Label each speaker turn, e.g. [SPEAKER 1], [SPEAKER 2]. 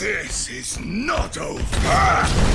[SPEAKER 1] This is not over!